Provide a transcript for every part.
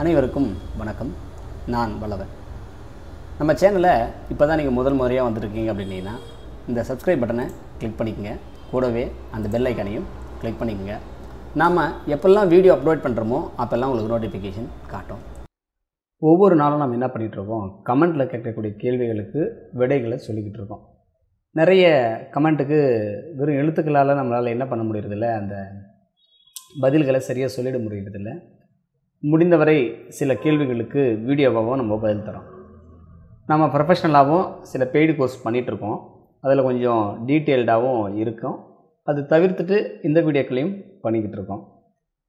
அனைவருக்கும் வணக்கம். நான் வல்லவன். நம்ம சேனலை இப்போ தான் நீங்கள் முதல் முறையாக வந்திருக்கீங்க அப்படின்னீங்கன்னா இந்த சப்ஸ்கிரைப் பட்டனை கிளிக் பண்ணிக்கோங்க. கூடவே அந்த பெல் ஐக்கனையும் கிளிக் பண்ணிக்கோங்க. நாம் எப்பெல்லாம் வீடியோ அப்லோட் பண்ணுறோமோ அப்போல்லாம் உங்களுக்கு நோட்டிஃபிகேஷன் காட்டும். ஒவ்வொரு நாளும் நம்ம என்ன பண்ணிகிட்ருக்கோம் கமெண்ட்டில் கேட்கக்கூடிய கேள்விகளுக்கு விடைகளை சொல்லிக்கிட்டு இருக்கோம். நிறைய கமெண்ட்டுக்கு வெறும் எழுத்துக்களால் நம்மளால் என்ன பண்ண முடியறதில்ல அந்த பதில்களை சரியாக சொல்லிட முடியறதில்ல. முடிந்தவரை சில கேள்விகளுக்கு வீடியோவாகவும் நம்ம பதில் தரோம். நம்ம ப்ரொஃபஷ்னலாகவும் சில பெய்டு கோர்ஸ் பண்ணிகிட்ருக்கோம் அதில் கொஞ்சம் டீட்டெயில்டாகவும் இருக்கும். அது தவிர்த்துட்டு இந்த வீடியோக்களையும் பண்ணிக்கிட்டு இருக்கோம்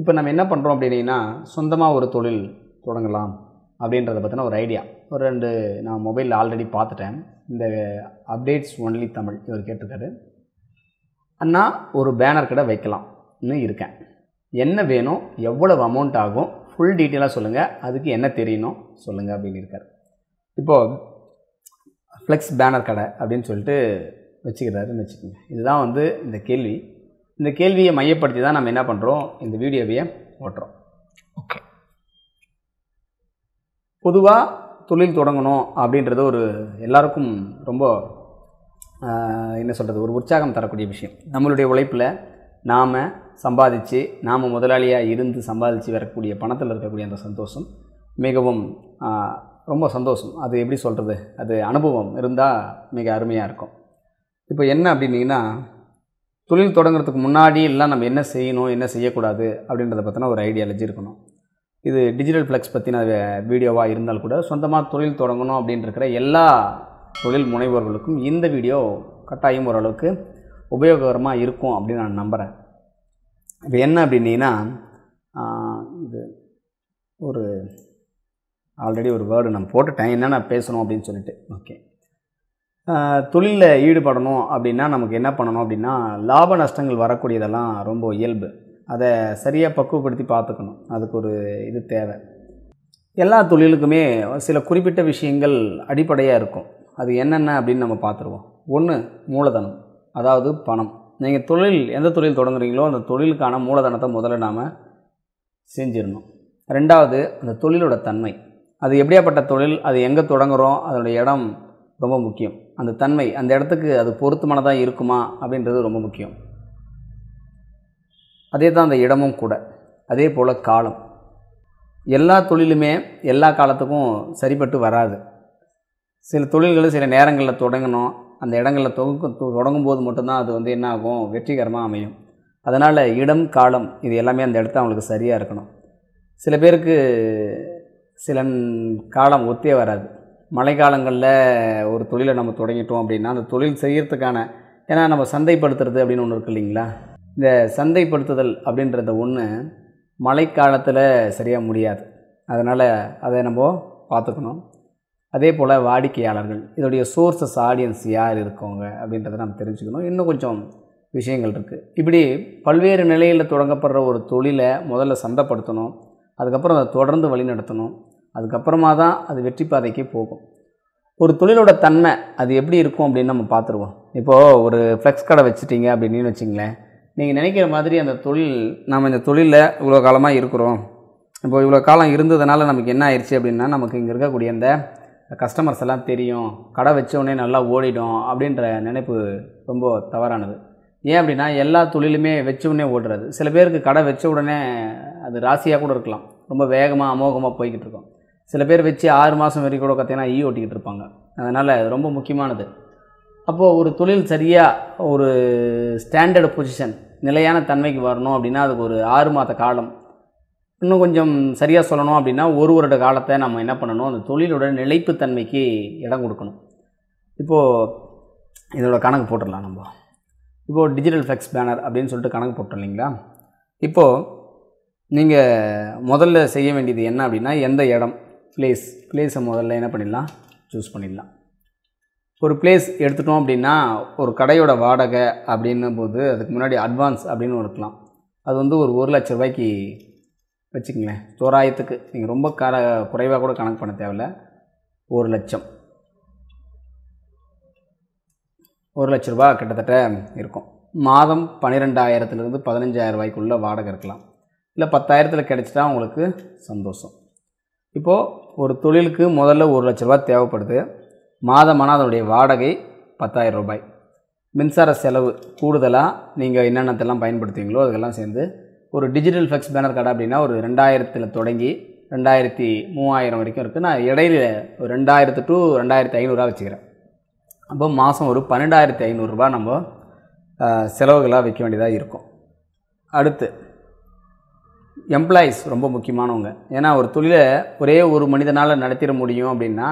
இப்போ நம்ம என்ன பண்ணுறோம் அப்படின்னா சொந்தமாக ஒரு தொழில் தொடங்கலாம் அப்படின்றத பற்றின ஒரு ஐடியா ஒரு ரெண்டு நான் மொபைலில் ஆல்ரெடி பார்த்துட்டேன். இந்த அப்டேட்ஸ் ஒன்லி தமிழ் இவர் கேட்டிருக்காரு. அண்ணா ஒரு பேனர் கடை வைக்கலாம்னு இருக்கேன். என்ன வேணும்? எவ்வளவு அமௌண்ட் ஆகும்? ஃபுல் டீட்டெயிலாக சொல்லுங்கள் அதுக்கு என்ன தெரியணும் சொல்லுங்கள் அப்படின்னு இருக்கார். இப்போது ஃப்ளெக்ஸ் பேனர் கடை அப்படின்னு சொல்லிட்டு வச்சுக்கிறாருன்னு வச்சுக்கோங்க. இதுதான் வந்து இந்த கேள்வி. இந்த கேள்வியை மையப்படுத்தி தான் நம்ம என்ன பண்ணுறோம் இந்த வீடியோவையே ஓட்டுறோம். ஓகே. பொதுவாக தொழில் தொடங்கணும் அப்படின்றது ஒரு எல்லாருக்கும் ரொம்ப என்ன சொல்கிறது ஒரு உற்சாகம் தரக்கூடிய விஷயம். நம்மளுடைய உழைப்பில் நாம் சம்பாதிச்சு நாம் முதலாளியாக இருந்து சம்பாதிச்சு வரக்கூடிய பணத்தில் இருக்கக்கூடிய அந்த சந்தோஷம் மிகவும் ரொம்ப சந்தோஷம். அது எப்படி சொல்கிறது அது அனுபவம் இருந்தால் மிக அருமையாக இருக்கும். இப்போ என்ன அப்படின்னீங்கன்னா தொழில் தொடங்குறதுக்கு முன்னாடி எல்லாம் நம்ம என்ன செய்யணும் என்ன செய்யக்கூடாது அப்படின்றத பற்றின ஒரு ஐடியாலஜி இருக்கணும். இது டிஜிட்டல் ஃப்ளெக்ஸ் பற்றின வீடியோவாக இருந்தால் கூட சொந்தமாக தொழில் தொடங்கணும் அப்படின்னு இருக்கிற எல்லா தொழில் முனைவோர்களுக்கும் இந்த வீடியோ கட்டாயம் ஓரளவுக்கு உபயோககரமாக இருக்கும் அப்படின்னு நான் நம்புகிறேன் இப்போ என்ன அப்படின்னீங்கன்னா இது ஒரு ஆல்ரெடி ஒரு வேர்டு நான் போட்டுட்டேன். என்னென்ன பேசணும் அப்படின்னு சொல்லிட்டு. ஓகே தொழிலில் ஈடுபடணும் அப்படின்னா நமக்கு என்ன பண்ணணும் அப்படின்னா லாப நஷ்டங்கள் வரக்கூடியதெல்லாம் ரொம்ப இயல்பு. அதை சரியாக பக்குவப்படுத்தி பார்த்துக்கணும். அதுக்கு ஒரு இது தேவை. எல்லா தொழிலுக்குமே சில குறிப்பிட்ட விஷயங்கள் அடிப்படையாக இருக்கும். அது என்னென்ன அப்படின்னு நம்ம பார்த்துருவோம். ஒன்று மூலதனம். அதாவது பணம். நீங்கள் தொழில் எந்த தொழில் தொடங்குறீங்களோ அந்த தொழிலுக்கான மூலதனத்தை முதல்ல நாம் செஞ்சிடணும். ரெண்டாவது அந்த தொழிலோட தன்மை. அது எப்படியாப்பட்ட தொழில் அது எங்கே தொடங்குறோம் அதோடய இடம் ரொம்ப முக்கியம். அந்த தன்மை அந்த இடத்துக்கு அது பொருத்தமானதாக இருக்குமா அப்படின்றது ரொம்ப முக்கியம். அதே தான் அந்த இடமும் கூட. அதே போல் காலம். எல்லா தொழிலுமே எல்லா காலத்துக்கும் சரிப்பட்டு வராது. சில தொழில்கள் சில நேரங்களில் தொடங்கணும். அந்த இடங்களில் தொகுக்க தொடங்கும் போது மட்டும்தான் அது வந்து என்ன ஆகும் வெற்றிகரமாக அமையும். அதனால் இடம் காலம் இது எல்லாமே அந்த இடத்த அவங்களுக்கு சரியாக இருக்கணும். சில பேருக்கு சில காலம் ஒத்தே வராது. மழைக்காலங்களில் ஒரு தொழிலை நம்ம தொடங்கிட்டோம் அப்படின்னா அந்த தொழில் செய்கிறதுக்கான ஏன்னா நம்ம சந்தைப்படுத்துறது அப்படின்னு ஒன்று இருக்கு இல்லைங்களா? இந்த சந்தைப்படுத்துதல் அப்படின்றத ஒன்று மழைக்காலத்தில் சரியாக முடியாது. அதனால் அதை நம்ம பார்த்துக்கணும். அதே போல் வாடிக்கையாளர்கள் இதோடைய சோர்சஸ் ஆடியன்ஸ் யார் இருக்கவங்க அப்படின்றத நம்ம தெரிஞ்சுக்கணும். இன்னும் கொஞ்சம் விஷயங்கள் இருக்குது இப்படி பல்வேறு நிலையில் தொடங்கப்படுற ஒரு தொழிலை முதல்ல சந்தைப்படுத்தணும். அதுக்கப்புறம் அதை தொடர்ந்து வழிநடத்தணும். அதுக்கப்புறமா தான் அது வெற்றி பாதைக்கு போகும். ஒரு தொழிலோட தன்மை அது எப்படி இருக்கும் அப்படின்னு நம்ம பார்த்துருவோம். இப்போது ஒரு ஃப்ளெக்ஸ் கடை வச்சுட்டீங்க அப்படின்னு வச்சிங்களேன். நீங்கள் நினைக்கிற மாதிரி அந்த தொழில் நம்ம இந்த தொழிலில் இவ்வளோ காலமாக இருக்கிறோம். இப்போ இவ்வளோ காலம் இருந்ததுனால நமக்கு என்ன ஆயிடுச்சு அப்படின்னா நமக்கு இங்கே இருக்கக்கூடிய அந்த கஸ்டமர்ஸ் எல்லாம் தெரியும். கடை வச்ச உடனே நல்லா ஓடிடும் அப்படின்ற நினைப்பு ரொம்ப தவறானது. ஏன் அப்படின்னா எல்லா தொழிலுமே வச்ச உடனே ஓடுறது. சில பேருக்கு கடை வச்ச உடனே அது ராசியாக கூட இருக்கலாம். ரொம்ப வேகமாக அமோகமாக போய்கிட்டு இருக்கும். சில பேர் வச்சு ஆறு மாதம் வரைக்கும் கூட பார்த்தீங்கன்னா ஈ ஓட்டிக்கிட்டு இருப்பாங்க. அதனால் அது ரொம்ப முக்கியமானது. அப்போது ஒரு தொழில் சரியாக ஒரு ஸ்டாண்டர்டு பொசிஷன் நிலையான தன்மைக்கு வரணும் அப்படின்னா அதுக்கு ஒரு ஆறு மாத காலம் இன்னும் கொஞ்சம் சரியாக சொல்லணும் அப்படின்னா ஒரு வருட காலத்தை நம்ம என்ன பண்ணணும்? அந்த தொழிலோட நிலைப்புத்தன்மைக்கு இடம் கொடுக்கணும். இப்போது இதோட கணக்கு போட்டுடலாம் நம்ம. இப்போது டிஜிட்டல் ஃப்ளெக்ஸ் பேனர் அப்படின்னு சொல்லிட்டு கணக்கு போட்டோம் இல்லைங்களா? இப்போது நீங்கள் முதல்ல செய்ய வேண்டியது என்ன அப்படின்னா எந்த இடம்? பிளேஸ் பிளேஸை முதல்ல என்ன பண்ணிடலாம்? சூஸ் பண்ணிடலாம். ஒரு பிளேஸ் எடுத்துட்டோம் அப்படின்னா ஒரு கடையோட வாடகை அப்படின்னும் போது அதுக்கு முன்னாடி அட்வான்ஸ் அப்படின்னு ஒரு இருக்கலாம் அது வந்து ஒரு ஒரு லட்ச ரூபாய்க்கு வச்சுக்கங்களேன். தோராயத்துக்கு நீங்கள் ரொம்ப கால குறைவாக கூட கணக்கு பண்ண தேவையில்ல. ஒரு லட்சம். ஒரு லட்ச ரூபா கிட்டத்தட்ட இருக்கும். மாதம் பன்னிரெண்டாயிரத்துலேருந்து பதினஞ்சாயிரம் ரூபாய்க்குள்ளே வாடகை இருக்கலாம். இல்லை பத்தாயிரத்தில் கிடச்சிட்டா உங்களுக்கு சந்தோஷம். இப்போது ஒரு தொழிலுக்கு முதல்ல ஒரு லட்ச ரூபா தேவைப்படுது. மாதமான அதனுடைய வாடகை பத்தாயிரம் ரூபாய். மின்சார செலவு கூடுதலாக நீங்கள் என்னென்னத்தெல்லாம் பயன்படுத்துவீங்களோ அதுக்கெல்லாம் சேர்ந்து ஒரு டிஜிட்டல் ஃப்ளெக்ஸ் பேனர் கடை அப்படின்னா ஒரு ரெண்டாயிரத்தில் தொடங்கி ரெண்டாயிரத்தி மூவாயிரம் வரைக்கும் இருக்குது நான் இடையில ஒரு ரெண்டாயிரத்து டு ரெண்டாயிரத்தி ஐநூறுரூவா வச்சுக்கிறேன். அப்போ மாதம் ஒரு பன்னெண்டாயிரத்தி ஐநூறுரூபா நம்ம செலவுகளாக வைக்க வேண்டியதாக இருக்கும். அடுத்து எம்ப்ளாயீஸ் ரொம்ப முக்கியமானவங்க. ஏன்னா ஒரு தொழிலை ஒரே ஒரு மனிதனால் நடத்திட முடியும் அப்படின்னா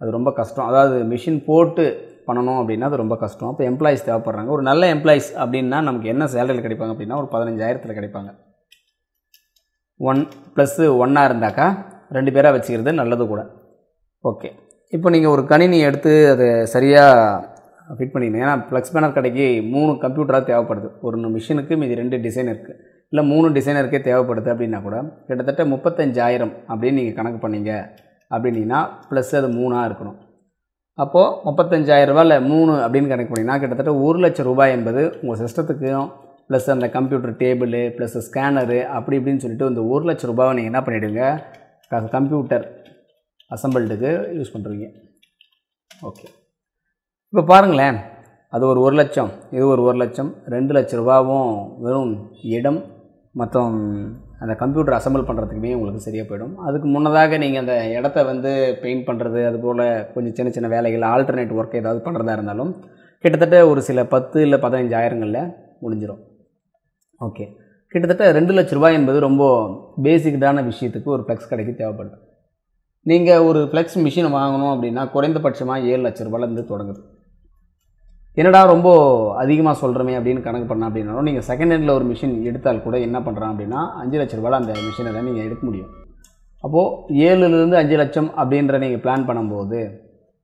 அது ரொம்ப கஷ்டம். அதாவது மிஷின் போட்டு பண்ணணும் அப்படின்னா அது ரொம்ப கஷ்டம். அப்போ எம்ப்ளாயீஸ் தேவைப்படுறாங்க. ஒரு நல்ல எம்ப்ளாயீஸ் அப்படின்னா நமக்கு என்ன சேலரியில் கிடைப்பாங்க அப்படின்னா ஒரு பதினஞ்சாயிரத்தில் கிடைப்பாங்க. ஒன் ப்ளஸ்ஸு ஒன்னாக இருந்தாக்கா ரெண்டு பேராக வச்சுக்கிறது நல்லது கூட. ஓகே இப்போ நீங்கள் ஒரு கணினி எடுத்து அதை சரியாக ஃபிட் பண்ணிக்கணும். ஏன்னா ப்ளக்ஸ் பேனர் கடைக்கு மூணு கம்ப்யூட்டராக தேவைப்படுது. ஒரு மிஷினுக்கு மீதி ரெண்டு டிசைன் இருக்குது இல்லை மூணு டிசைனருக்கே தேவைப்படுது அப்படின்னா கூட கிட்டத்தட்ட முப்பத்தஞ்சாயிரம் அப்படின்னு நீங்கள் கணக்கு பண்ணீங்க அப்படின்னா ப்ளஸ் அது மூணாக இருக்கணும். அப்போது முப்பத்தஞ்சாயிரம் ரூபாயில் மூணு அப்படின்னு கணக்கு பண்ணிங்கன்னா கிட்டத்தட்ட ஒரு லட்சம் ரூபாய் என்பது உங்கள் சிஸ்டத்துக்கும் ப்ளஸ் அந்த கம்ப்யூட்டர் டேபிள் ப்ளஸ் ஸ்கேனரு அப்படி இப்படின்னு சொல்லிட்டு இந்த ஒரு லட்ச ரூபாவை நீங்கள் என்ன பண்ணிவிடுங்க கம்ப்யூட்டர் அசம்பிள்டுக்கு யூஸ் பண்ணுறீங்க ஓகே இப்போ பாருங்களேன். அது ஒரு ஒரு லட்சம் இது ஒரு ஒரு லட்சம் ரெண்டு லட்ச ரூபாவும் வெறும் இடம் மற்றும் அந்த கம்ப்யூட்டர் அசம்பிள் பண்ணுறதுக்குமே உங்களுக்கு சரியாக போயிடும். அதுக்கு முன்னதாக நீங்கள் அந்த இடத்த வந்து பெயிண்ட் பண்ணுறது அதுபோல் கொஞ்சம் சின்ன சின்ன வேலைகள் ஆல்டர்னேட் ஒர்க் ஏதாவது பண்ணுறதா இருந்தாலும் கிட்டத்தட்ட ஒரு சில பத்து இல்லை பதினஞ்சாயிரங்களில் முடிஞ்சிடும் ஓகே கிட்டத்தட்ட ரெண்டு லட்ச ரூபாய் என்பது ரொம்ப பேசிக்டான விஷயத்துக்கு ஒரு ஃப்ளெக்ஸ் கடைக்கு தேவைப்படுது. நீங்கள் ஒரு ஃப்ளெக்ஸ் மிஷின் வாங்கணும் அப்படின்னா குறைந்தபட்சமாக ஏழு லட்ச ரூபாயிலேருந்து தொடங்குது. என்னடா ரொம்ப அதிகமாக சொல்கிறோமே அப்படின்னு கணக்கு பண்ண அப்படின்னாலும் நீங்கள் செகண்ட் ஹேண்டில் ஒரு மிஷின் எடுத்தால் கூட என்ன பண்ணுறான் அப்படின்னா அஞ்சு லட்ச ரூபாயில் அந்த மிஷினை தான் நீங்கள் எடுக்க முடியும். அப்போது ஏழுலேருந்து அஞ்சு லட்சம் அப்படின்ற நீங்கள் பிளான் பண்ணும்போது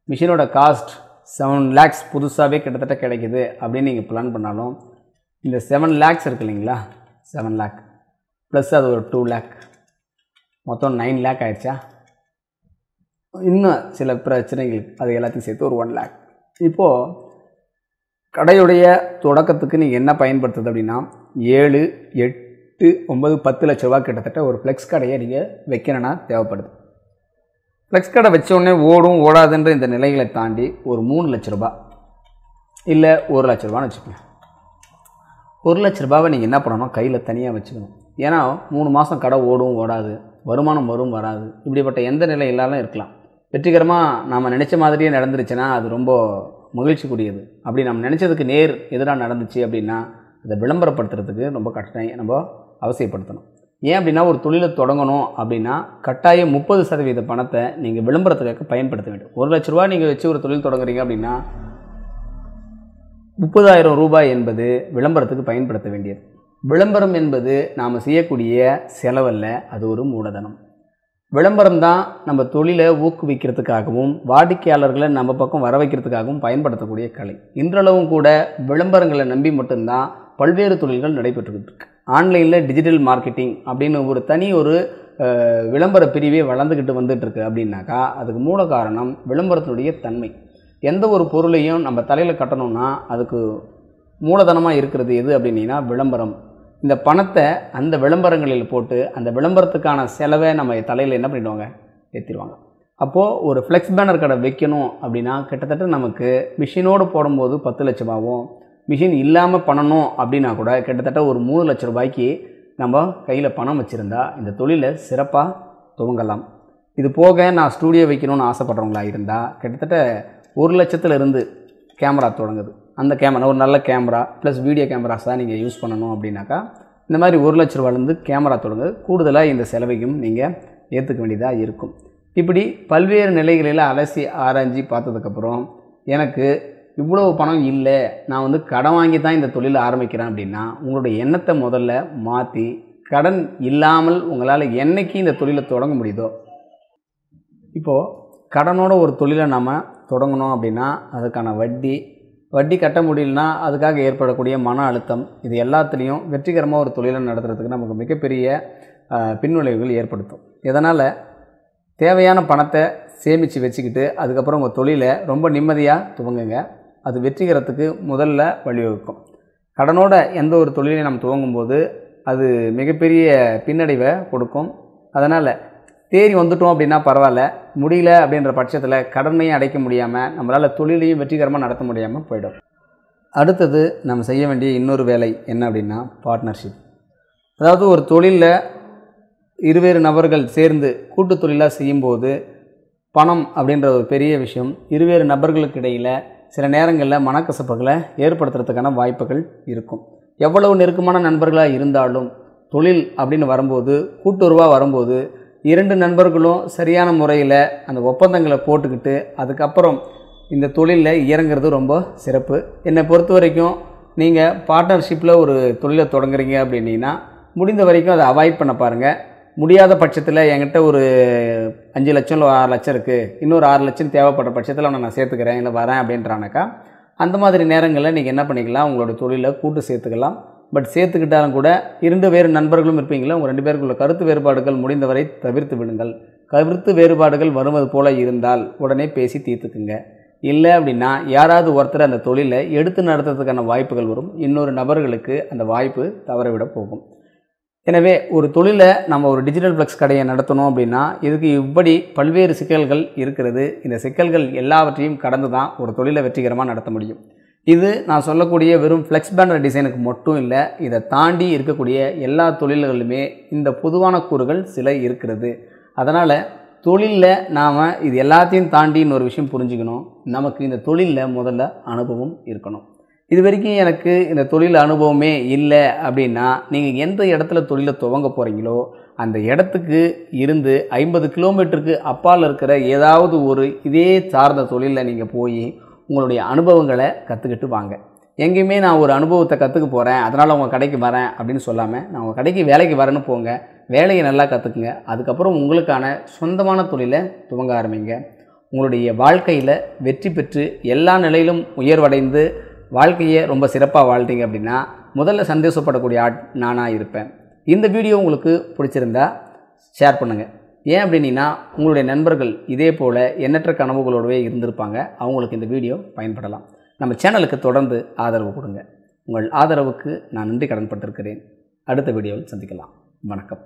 மிஷினோட காஸ்ட் செவன் லேக்ஸ் புதுசாகவே கிட்டத்தட்ட கிடைக்குது அப்படின்னு நீங்கள் பிளான் பண்ணாலும் இந்த செவன் லேக்ஸ் இருக்கு இல்லைங்களா? செவன் லேக் ப்ளஸ் அது ஒரு டூ லேக் மொத்தம் நைன் லேக் ஆயிடுச்சா? இன்னும் சில பிரச்சனைகள் அது எல்லாத்தையும் சேர்த்து ஒரு ஒன் லேக் இப்போது கடையுடைய தொடக்கத்துக்கு நீங்கள் என்ன பயன்படுத்துது அப்படின்னா ஏழு எட்டு ஒம்பது பத்து லட்ச ரூபா கிட்டத்தட்ட ஒரு ஃப்ளெக்ஸ் கடையை நீங்கள் வைக்கணும்னா தேவைப்படுது. ஃப்ளெக்ஸ் கடை வச்ச உடனே ஓடும் ஓடாதுன்ற இந்த நிலைகளை தாண்டி ஒரு மூணு லட்ச ரூபா இல்லை ஒரு லட்ச ரூபான்னு வச்சுக்கோங்க. ஒரு லட்ச ரூபாவை நீங்கள் என்ன பண்ணணும்? கையில் தனியாக வச்சுக்கணும். ஏன்னா மூணு மாதம் கடை ஓடும் ஓடாது வருமானம் வரும் வராது. இப்படிப்பட்ட எந்த நிலை இல்லாலும் இருக்கலாம். வெற்றிகரமாக நாம் நினச்ச மாதிரியே நடந்துருச்சுன்னா அது ரொம்ப மகிழ்ச்சிக்குரியது. அப்படி நம்ம நினச்சதுக்கு நேர் எதிராக நடந்துச்சு அப்படின்னா அதை விளம்பரப்படுத்துறதுக்கு ரொம்ப கட்டாயம் நம்ம அவசியப்படுத்தணும். ஏன் அப்படின்னா ஒரு தொழிலை தொடங்கணும் அப்படின்னா கட்டாயம் முப்பது சதவீத பணத்தை நீங்கள் விளம்பரத்துக்காக பயன்படுத்த வேண்டும். ஒரு லட்ச ரூபா நீங்கள் வச்சு ஒரு தொழில் தொடங்குறீங்க அப்படின்னா முப்பதாயிரம் ரூபாய் என்பது விளம்பரத்துக்கு பயன்படுத்த வேண்டியது. விளம்பரம் என்பது நாம் செய்யக்கூடிய செலவல்ல அது ஒரு மூலதனம். விளம்பரம் தான் நம்ம தொழிலை ஊக்குவிக்கிறதுக்காகவும் வாடிக்கையாளர்களை நம்ம பக்கம் வர வைக்கிறதுக்காகவும் பயன்படுத்தக்கூடிய கலை. இன்றளவும் கூட விளம்பரங்களை நம்பி மட்டும்தான் பல்வேறு தொழில்கள் நடைபெற்றுக்கிட்டு இருக்கு. ஆன்லைனில் டிஜிட்டல் மார்க்கெட்டிங் அப்படின்னு ஒரு தனி ஒரு விளம்பர பிரிவே வளர்ந்துக்கிட்டு வந்துட்டு இருக்கு அப்படின்னாக்கா அதுக்கு மூல காரணம் விளம்பரத்தினுடைய தன்மை. எந்த ஒரு பொருளையும் நம்ம தலையில் கட்டணும்னா அதுக்கு மூலதனமாக இருக்கிறது எது அப்படின்னா விளம்பரம். இந்த பணத்தை அந்த விளம்பரங்களில் போட்டு அந்த விளம்பரத்துக்கான செலவை நம்ம தலையில் என்ன பண்ணிடுவாங்க? ஏற்றிடுவாங்க அப்போது ஒரு ஃப்ளெக்ஸ் பேனர் கடை வைக்கணும் அப்படின்னா கிட்டத்தட்ட நமக்கு மிஷினோடு போடும்போது பத்து லட்சமாகவும் மிஷின் இல்லாமல் பண்ணணும் அப்படின்னா கூட கிட்டத்தட்ட ஒரு மூணு லட்ச ரூபாய்க்கு நம்ம கையில் பணம் வச்சுருந்தா இந்த தொழிலை சிறப்பாக துவங்கலாம். இது போக நான் ஸ்டூடியோ வைக்கணும்னு ஆசைப்பட்றவங்களா இருந்தால் கிட்டத்தட்ட ஒரு லட்சத்துல இருந்து கேமரா தொடங்குது. அந்த கேமரா ஒரு நல்ல கேமரா ப்ளஸ் வீடியோ கேமராஸ் தான் நீங்கள் யூஸ் பண்ணணும் அப்படின்னாக்கா இந்த மாதிரி ஒரு லட்ச ரூபாலேருந்து கேமரா தொடங்க. கூடுதலாக இந்த செலவையும் நீங்கள் ஏற்றுக்க வேண்டியதாக இருக்கும். இப்படி பல்வேறு நிலைகளில் அலசி ஆராய்ஞ்சி பார்த்ததுக்கப்புறம் எனக்கு இவ்வளவு பணம் இல்லை நான் வந்து கடன் வாங்கி தான் இந்த தொழிலை ஆரம்பிக்கிறேன் அப்படின்னா உங்களுடைய எண்ணத்தை முதல்ல மாற்றி கடன் இல்லாமல் உங்களால் என்றைக்கு இந்த தொழிலை தொடங்க முடியுதோ இப்போது கடனோட ஒரு தொழிலை நம்ம தொடங்கணும் அப்படின்னா அதுக்கான வட்டி வட்டி கட்ட முடியலனா அதுக்காக ஏற்படக்கூடிய மன அழுத்தம் இது எல்லாத்துலேயும் வெற்றிகரமாக ஒரு தொழிலை நடத்துறதுக்கு நமக்கு மிகப்பெரிய பின்விளைவுகள் ஏற்படுத்தும். இதனால் தேவையான பணத்தை சேமித்து வச்சுக்கிட்டு அதுக்கப்புறம் உங்கள் தொழிலை ரொம்ப நிம்மதியாக துவங்குங்க. அது வெற்றிகரத்துக்கு முதல்ல வழிவகுக்கும். கடனோட எந்த ஒரு தொழிலையும் நம்ம துவங்கும்போது அது மிகப்பெரிய பின்னடைவை கொடுக்கும். அதனால் தேறி வந்துட்டோம் அப்படின்னா பரவாயில்ல. முடியல அப்படின்ற பட்சத்தில் கடன்மையும் அடைக்க முடியாமல் நம்மளால் தொழிலையும் வெற்றிகரமாக நடத்த முடியாமல் போயிடும். அடுத்தது நம்ம செய்ய வேண்டிய இன்னொரு வேலை என்ன அப்படின்னா பார்ட்னர்ஷிப் அதாவது ஒரு தொழிலில் இருவேறு நபர்கள் சேர்ந்து கூட்டு தொழிலாக செய்யும்போது பணம் அப்படின்ற ஒரு பெரிய விஷயம் இருவேறு நபர்களுக்கு இடையில் சில நேரங்களில் மனக்கசப்புகளை ஏற்படுத்துறதுக்கான வாய்ப்புகள் இருக்கும். எவ்வளவு நெருக்கமான நண்பர்களாக இருந்தாலும் தொழில் அப்படின்னு வரும்போது கூட்டுறவாக வரும்போது இரண்டு நண்பர்களும் சரியான முறையில் அந்த ஒப்பந்தங்களை போட்டுக்கிட்டு அதுக்கப்புறம் இந்த தொழிலில் இறங்குறது ரொம்ப சிறப்பு. என்னை பொறுத்த வரைக்கும் நீங்கள் பார்ட்னர்ஷிப்பில் ஒரு தொழிலை தொடங்குறீங்க அப்படின்னீங்கன்னா முடிந்த வரைக்கும் அதை அவாய்ட் பண்ண பாருங்கள் முடியாத பட்சத்தில் என்கிட்ட ஒரு அஞ்சு லட்சம் இல்லை ஆறு லட்சம் இருக்குது இன்னொரு ஆறு லட்சம் தேவைப்படுற பட்சத்தில் அவனை நான் சேர்த்துக்கிறேன் இல்லை வரேன் அப்படின்றானாக்கா அந்த மாதிரி நேரங்களில் நீங்கள் என்ன பண்ணிக்கலாம்? உங்களோட தொழிலை கூட்டு சேர்த்துக்கலாம். பட் சேர்த்துக்கிட்டாலும் கூட இரண்டு வேறு நண்பர்களும் இருப்பீங்களா? உங்கள் ரெண்டு பேருக்குள்ள கருத்து வேறுபாடுகள் முடிந்தவரை தவிர்த்து விடுங்கள். கருத்து வேறுபாடுகள் வருவது போல இருந்தால் உடனே பேசி தீர்த்துக்குங்க. இல்லை அப்படின்னா யாராவது ஒருத்தர் அந்த தொழிலை எடுத்து நடத்துறதுக்கான வாய்ப்புகள் வரும். இன்னொரு நபர்களுக்கு அந்த வாய்ப்பு தவறவிட போகும். எனவே ஒரு தொழிலை நம்ம ஒரு டிஜிட்டல் ஃப்ளெக்ஸ் கடையை நடத்தணும் அப்படின்னா இதுக்கு இப்படி பல்வேறு சிக்கல்கள் இருக்கிறது. இந்த சிக்கல்கள் எல்லாவற்றையும் கடந்து தான் ஒரு தொழிலை வெற்றிகரமாக நடத்த முடியும். இது நான் சொல்லக்கூடிய வெறும் ஃப்ளெக்ஸ் பேனர் டிசைனுக்கு மட்டும் இல்லை இதை தாண்டி இருக்கக்கூடிய எல்லா தொழில்களுமே இந்த பொதுவான கூறுகள் சில இருக்கிறது. அதனால் தொழிலில் நாம் இது எல்லாத்தையும் தாண்டி இன்னொரு விஷயம் புரிஞ்சுக்கணும். நமக்கு இந்த தொழிலில் முதல்ல அனுபவம் இருக்கணும். இது வரைக்கும் எனக்கு இந்த தொழில் அனுபவமே இல்லை அப்படின்னா நீங்கள் எந்த இடத்துல தொழிலை துவங்க போகிறீங்களோ அந்த இடத்துக்கு இருந்து ஐம்பது கிலோமீட்டருக்கு அப்பால் இருக்கிற ஏதாவது ஒரு இதே சார்ந்த தொழிலில் நீங்கள் போய் உங்களுடைய அனுபவங்களை கற்றுக்கிட்டு வாங்க. எங்கேயுமே நான் ஒரு அனுபவத்தை கற்றுக்க போகிறேன் அதனால் உங்கள் கடைக்கு வரேன் அப்படின்னு சொல்லாமல் நான் உங்கள் கடைக்கு வேலைக்கு வரேன்னு போங்க வேலையை நல்லா கற்றுக்குங்க அதுக்கப்புறம் உங்களுக்கான சொந்தமான தொழிலை துவங்க ஆரம்பிங்க. உங்களுடைய வாழ்க்கையில் வெற்றி பெற்று எல்லா நிலையிலும் உயர்வடைந்து வாழ்க்கையை ரொம்ப சிறப்பாக வாழ்ந்தீங்க அப்படின்னா முதல்ல சந்தோஷப்படக்கூடிய ஆட் நானாக இருப்பேன். இந்த வீடியோ உங்களுக்கு பிடிச்சிருந்தா ஷேர் பண்ணுங்கள் ஏன் அப்படின்னா உங்களுடைய நண்பர்கள் இதே போல் எண்ணற்ற கனவுகளோடவே இருந்திருப்பாங்க. அவங்களுக்கு இந்த வீடியோ பயன்படலாம். நம்ம சேனலுக்கு தொடர்ந்து ஆதரவு கொடுங்க. உங்கள் ஆதரவுக்கு நான் நன்றி கடன்பட்டிருக்கிறேன். அடுத்த வீடியோவில் சந்திக்கலாம். வணக்கம்.